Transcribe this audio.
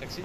Taxi.